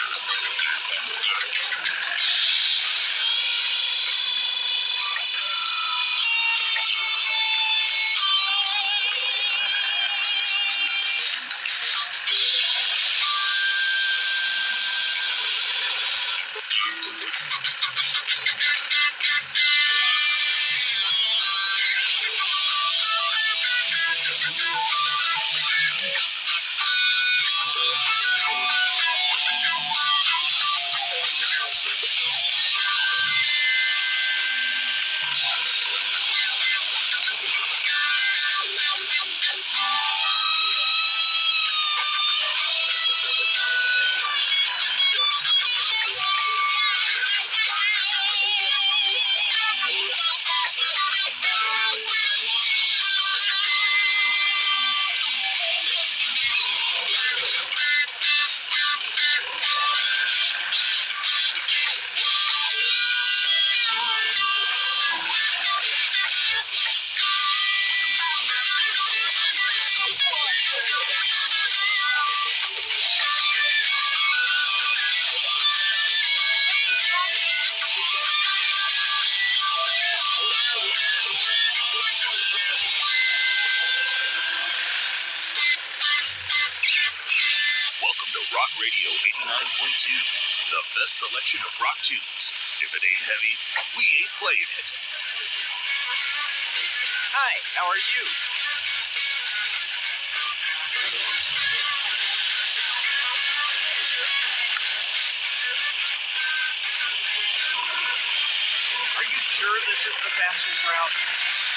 Welcome to Yeah. Radio 89.2, the best selection of rock tunes. If it ain't heavy, we ain't playing it. Hi, how are you? Are you sure this is the fastest route?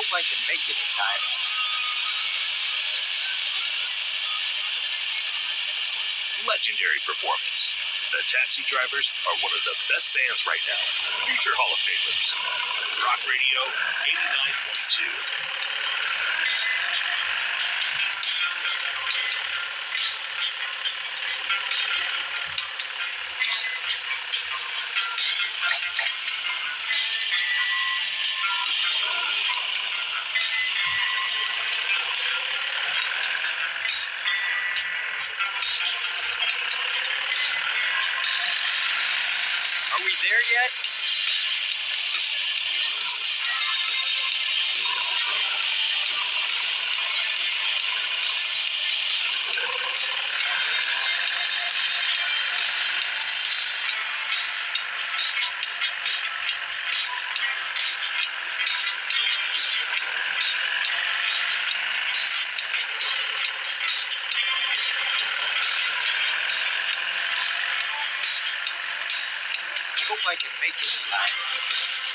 Hope I can make it in time. Legendary performance. The Taxi Drivers are one of the best bands right now. Future Hall of Famers. Rock Radio 89.2. there yet? Hope I can make it in time.